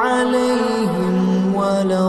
عليهم ولا